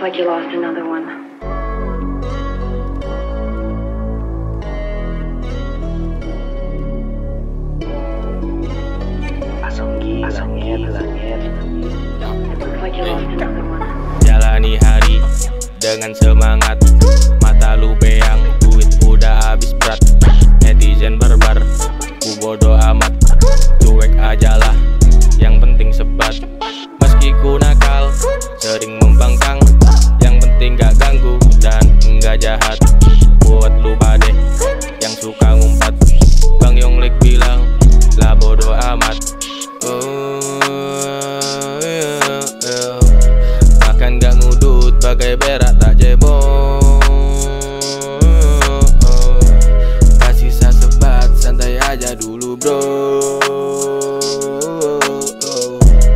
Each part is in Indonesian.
Looks like you lost another one. Jalani hari dengan semangat. Mata lu berak tak cebong Kasih sebat santai aja dulu bro.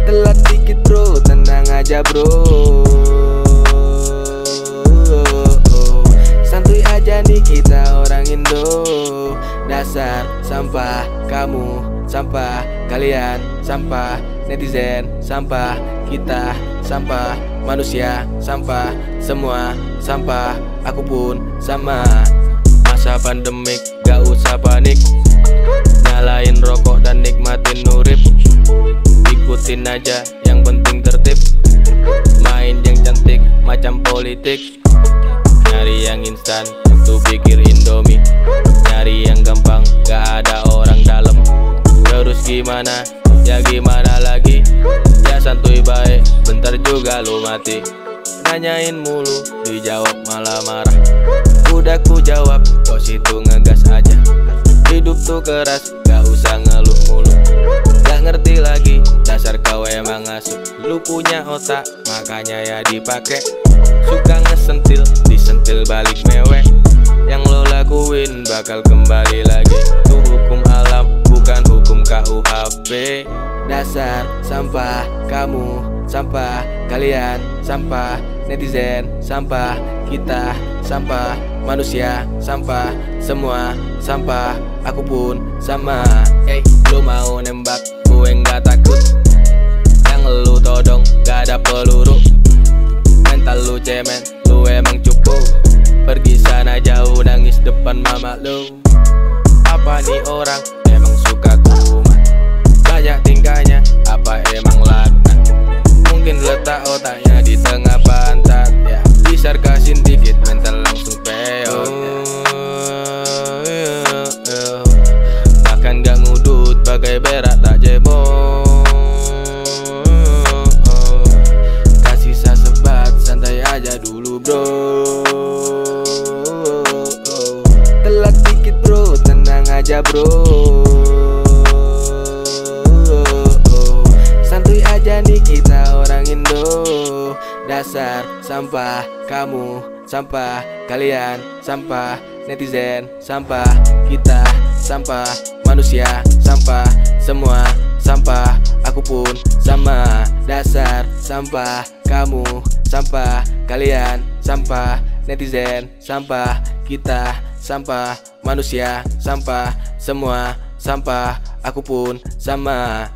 Telat dikit bro tenang aja bro. Santuy aja nih kita orang Indo. Dasar sampah kamu sampah kalian sampah netizen sampah kita sampah manusia sampah semua sampah aku pun sama. Masa pandemik gak usah panik. Nyalain rokok dan nikmatin nurip. Ikutin aja yang penting tertib. Main yang cantik macam politik. Nyari yang instan untuk pikir indomie. Nyari yang gampang gak ada orang dalam. Terus gimana ya gimana lagi? Ya santuy baik bentar juga lu mati. Nanyain mulu dijawab malah marah. Udah ku jawab kok situ ngegas aja. Hidup tuh keras gak usah ngeluh mulu. Gak ngerti lagi dasar kau emang asuh lu punya otak makanya ya dipakai. Suka ngesentil disentil balik mewek. Yang lo lakuin bakal kembali KUHP Dasar sampah kamu sampah kalian sampah netizen sampah kita sampah manusia sampah semua sampah aku pun sama. Hey lu mau nembak gue nggak takut. Yang lu todong gak ada peluru. Mental lu cemen lu emang cupu pergi sana jauh nangis depan mama lu. Apa nih orang tingkahnya apa emang laknat mungkin letak otaknya di tengah pantat ya. Bisa kasih dikit mental langsung peot makan gak ngudut bagai berak tak cebong kasih sebat santai aja dulu bro. Telat dikit bro. Tenang aja bro nih kita orang Indo. Dasar sampah kamu sampah kalian sampah netizen sampah kita sampah manusia sampah semua sampah aku pun sama. Dasar sampah kamu sampah kalian sampah netizen sampah kita sampah manusia sampah semua sampah aku pun sama